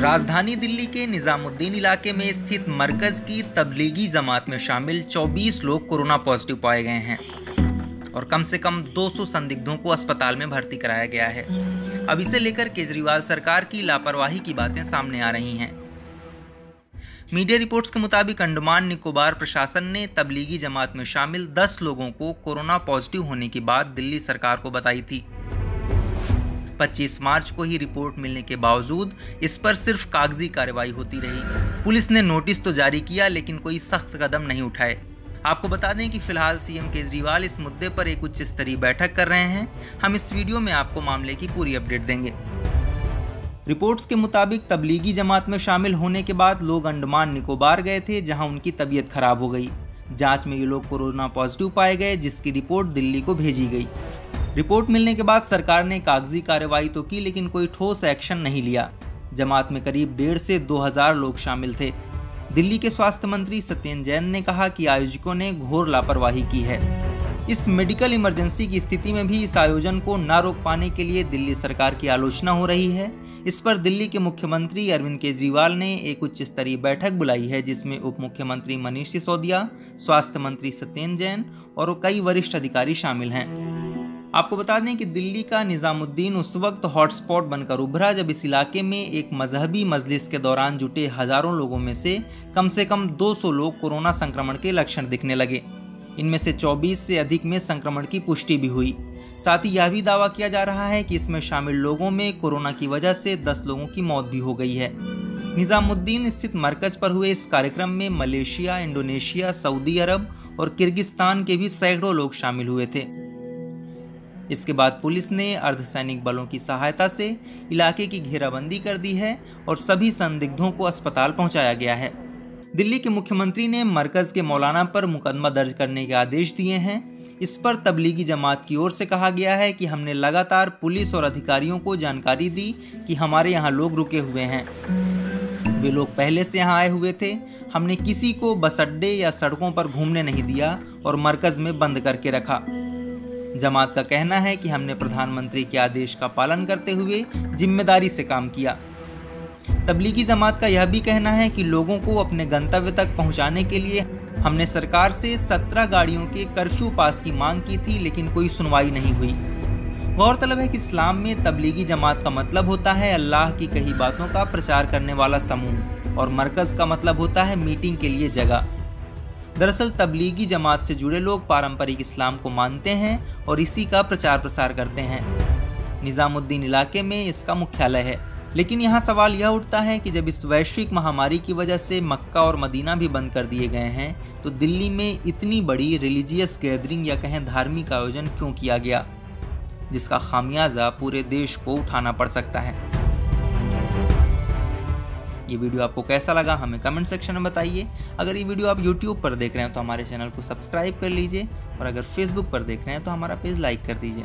राजधानी दिल्ली के निजामुद्दीन इलाके में स्थित मरकज की तबलीगी जमात में शामिल 24 लोग कोरोना पॉजिटिव पाए गए हैं और कम से कम 200 संदिग्धों को अस्पताल में भर्ती कराया गया है। अब इसे लेकर केजरीवाल सरकार की लापरवाही की बातें सामने आ रही हैं। मीडिया रिपोर्ट्स के मुताबिक अंडमान निकोबार प्रशासन ने तबलीगी जमात में शामिल 10 लोगों को कोरोना पॉजिटिव होने की बात दिल्ली सरकार को बताई थी। 25 मार्च को ही रिपोर्ट मिलने के बावजूद इस पर सिर्फ़ कागज़ी कार्रवाई होती रही। पुलिस ने नोटिस तो जारी किया, लेकिन कोई सख्त कदम नहीं उठाए। आपको बता दें कि फ़िलहाल सीएम केजरीवाल इस मुद्दे पर एक उच्च स्तरीय बैठक कर रहे हैं। हम इस वीडियो में आपको मामले की पूरी अपडेट देंगे। रिपोर्ट्स के मुताबिक तबलीगी जमात में शामिल होने के बाद लोग अंडमान निकोबार गए थे, जहाँ उनकी तबीयत खराब हो गई। जाँच में ये लोग कोरोना पॉजिटिव पाए गए, जिसकी रिपोर्ट दिल्ली को भेजी गई। रिपोर्ट मिलने के बाद सरकार ने कागज़ी कार्रवाई तो की, लेकिन कोई ठोस एक्शन नहीं लिया। जमात में करीब डेढ़ से दो हज़ार लोग शामिल थे। दिल्ली के स्वास्थ्य मंत्री सत्येंद्र जैन ने कहा कि आयोजकों ने घोर लापरवाही की है। इस मेडिकल इमरजेंसी की स्थिति में भी इस आयोजन को न रोक पाने के लिए दिल्ली सरकार की आलोचना हो रही है। इस पर दिल्ली के मुख्यमंत्री अरविंद केजरीवाल ने एक उच्च स्तरीय बैठक बुलाई है, जिसमें उप मुख्यमंत्री मनीष सिसोदिया, स्वास्थ्य मंत्री सत्येंद्र जैन और कई वरिष्ठ अधिकारी शामिल हैं। आपको बता दें कि दिल्ली का निज़ामुद्दीन उस वक्त हॉटस्पॉट बनकर उभरा जब इस इलाके में एक मजहबी मजलिस के दौरान जुटे हज़ारों लोगों में से कम से कम 200 लोग कोरोना संक्रमण के लक्षण दिखने लगे। इनमें से 24 से अधिक में संक्रमण की पुष्टि भी हुई। साथ ही यह भी दावा किया जा रहा है कि इसमें शामिल लोगों में कोरोना की वजह से 10 लोगों की मौत भी हो गई है। निज़ामुद्दीन स्थित मरकज पर हुए इस कार्यक्रम में मलेशिया, इंडोनेशिया, सऊदी अरब और किर्गिस्तान के भी सैकड़ों लोग शामिल हुए थे। इसके बाद पुलिस ने अर्धसैनिक बलों की सहायता से इलाके की घेराबंदी कर दी है और सभी संदिग्धों को अस्पताल पहुँचाया गया है। दिल्ली के मुख्यमंत्री ने मरकज के मौलाना पर मुकदमा दर्ज करने के आदेश दिए हैं। इस पर तबलीगी जमात की ओर से कहा गया है कि हमने लगातार पुलिस और अधिकारियों को जानकारी दी कि हमारे यहाँ लोग रुके हुए हैं। वे लोग पहले से यहाँ आए हुए थे। हमने किसी को बस अड्डे या सड़कों पर घूमने नहीं दिया और मरकज में बंद करके रखा। जमात का कहना है कि हमने प्रधानमंत्री के आदेश का पालन करते हुए ज़िम्मेदारी से काम किया। तबलीगी जमात का यह भी कहना है कि लोगों को अपने गंतव्य तक पहुँचाने के लिए हमने सरकार से 17 गाड़ियों के कर्फ्यू पास की मांग की थी, लेकिन कोई सुनवाई नहीं हुई। गौरतलब है कि इस्लाम में तबलीगी जमात का मतलब होता है अल्लाह की कही बातों का प्रचार करने वाला समूह, और मरकज का मतलब होता है मीटिंग के लिए जगह। दरअसल तबलीगी जमात से जुड़े लोग पारंपरिक इस्लाम को मानते हैं और इसी का प्रचार प्रसार करते हैं। निज़ामुद्दीन इलाके में इसका मुख्यालय है। लेकिन यहाँ सवाल यह उठता है कि जब इस वैश्विक महामारी की वजह से मक्का और मदीना भी बंद कर दिए गए हैं तो दिल्ली में इतनी बड़ी रिलीजियस गैदरिंग या कहें धार्मिक आयोजन क्यों किया गया? जिसका खामियाजा पूरे देश को उठाना पड़ सकता है। ये वीडियो आपको कैसा लगा हमें कमेंट सेक्शन में बताइए। अगर ये वीडियो आप यूट्यूब पर देख रहे हैं तो हमारे चैनल को सब्सक्राइब कर लीजिए और अगर फेसबुक पर देख रहे हैं तो हमारा पेज लाइक कर दीजिए।